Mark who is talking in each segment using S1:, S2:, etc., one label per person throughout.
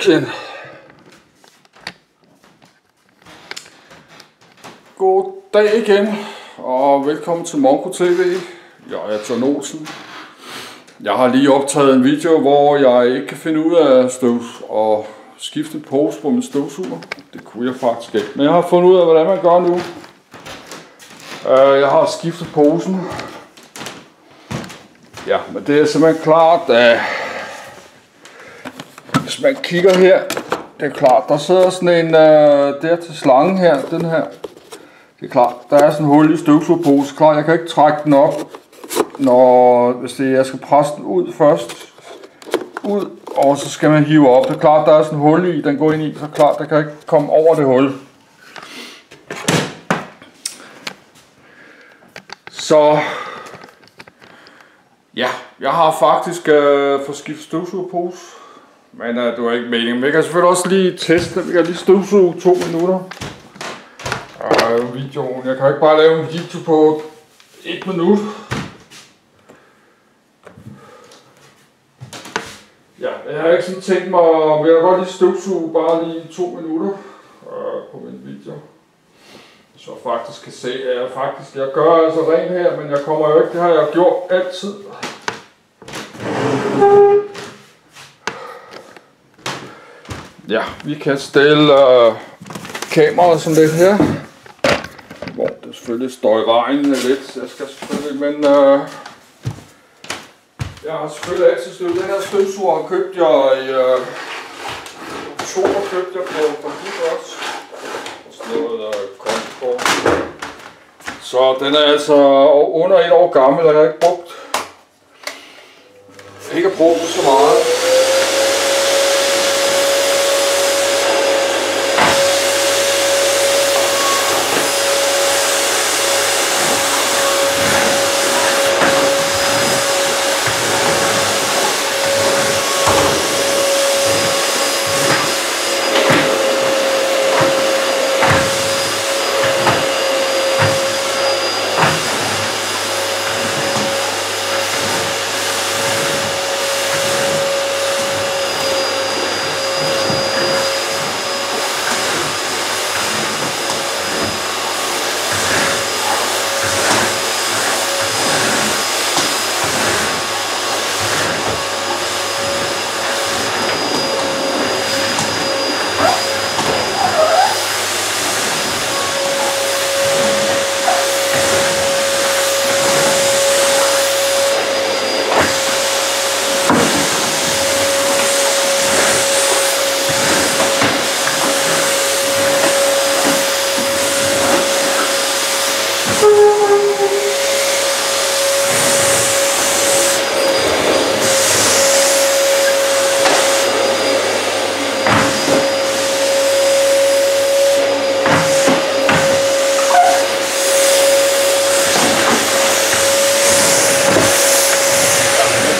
S1: igen. God dag igen, og velkommen til Monko TV. Jeg er John Olsen. Jeg har lige optaget en video, hvor jeg ikke kan finde ud af støv og skifte pose på min støvsuger. Det kunne jeg faktisk ikke, men jeg har fundet ud af, hvordan man gør nu. Øh, jeg har skiftet posen. Ja, men det er simpelthen klart, at hvis man kigger her, det er klart, der sidder sådan en øh, der til slangen her, den her. Det er klart, der er sådan en hul i støvsugerpose. Klart, jeg kan ikke trække den op, når, hvis det, jeg skal presse den ud først. Ud, og så skal man hive op. Det er klart, der er sådan en hul i, den går ind i, så klart, der kan ikke komme over det hul. Så ja, jeg har faktisk øh, fået skiftet støvsugerpose. Men uh, det var ikke meningen. Men jeg kan selvfølgelig også lige teste. Vi kan lige støvsuge to minutter. Uh, videoen. Jeg kan ikke bare lave en video på et minut. Ja, jeg har ikke sådan tænkt mig, men jeg godt lige støvsuge bare lige to minutter uh, på min video. Så faktisk kan se, at jeg faktisk, jeg gør altså rent her, men jeg kommer jo ikke, det har jeg gjort altid. Ja, vi kan stille øh, kameraet som det her. Hvor det selvfølgelig står i regnen lidt. Jeg skal selvfølgelig, men øh, jeg har selvfølgelig altid støvet. Den her støvsuger købte jeg i øh, oktober købte jeg på Bandit også. Sådan noget øh, Så den er altså under et år gammel, og jeg har ikke brugt. Ikke brugt så meget.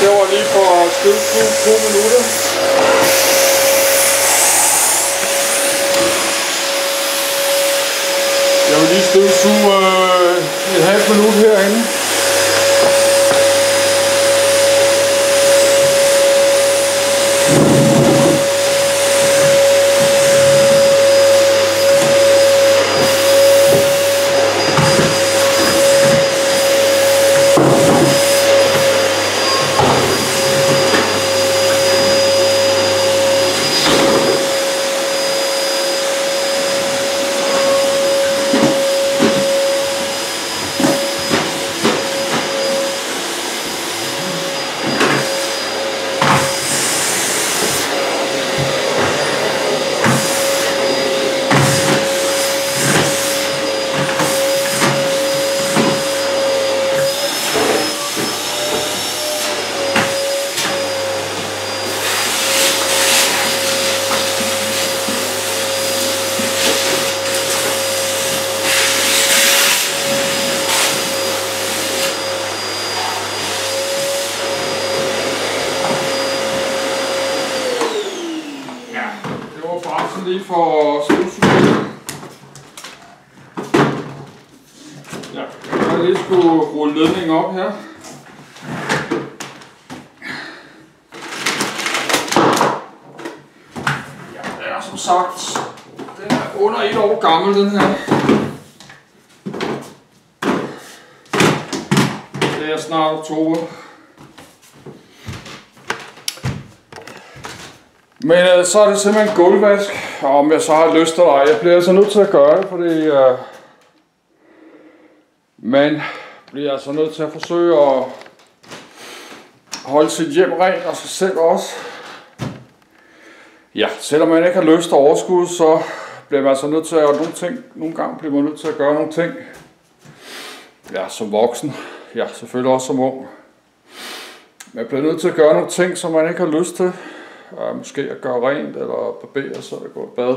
S1: Det var lige spille støvsuge to minutter. Jeg vil lige støvsuge øh, et halvt minut herinde. Ja, det var forresten lige for støvsugning. Ja, jeg har lige skulle rulle ledningen op her. som sagt. Den er under et år gammel, den her. Det er snart oktober. Men øh, så er det simpelthen gulvvask, og om jeg så har lyst eller ej. Jeg bliver altså nødt til at gøre det, fordi øh, man bliver altså nødt til at forsøge at holde sit hjem rent og sig selv også. Ja, selvom man ikke har lyst og overskud, så bliver man altså nødt til at gøre nogle ting. Nogle gange bliver man nødt til at gøre nogle ting. Ja, som voksen. Ja, selvfølgelig også som ung. Man bliver nødt til at gøre nogle ting, som man ikke har lyst til øh, måske at gøre rent, eller barbere sig, eller gå i bad.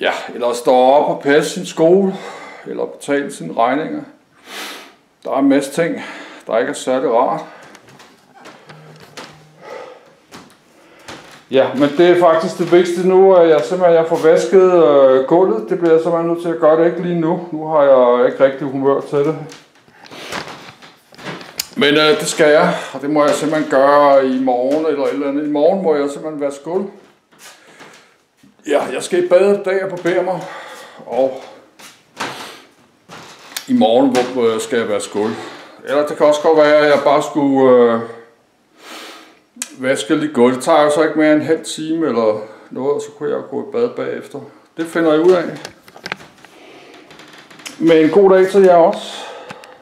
S1: Ja, eller stå op og passe sin skole, eller betale sine regninger. Der er en masse ting, der ikke er særlig rart. Ja, men det er faktisk det vigtigste nu, at jeg simpelthen jeg får vasket øh, gulvet. Det bliver jeg simpelthen nødt til at gøre det ikke lige nu. Nu har jeg ikke rigtig humør til det. Men øh, det skal jeg, og det må jeg simpelthen gøre i morgen eller et eller andet. I morgen må jeg simpelthen være skuld. Ja, jeg skal i bad i dag og barbere mig. Og i morgen hvor skal jeg vaske skuld. Eller det kan også godt være, at jeg bare skulle... Øh, vaske lidt gulv. Det tager jo så ikke mere end en halv time eller noget, og så kunne jeg gå i bad bagefter. Det finder jeg ud af. Men en god dag til jer også.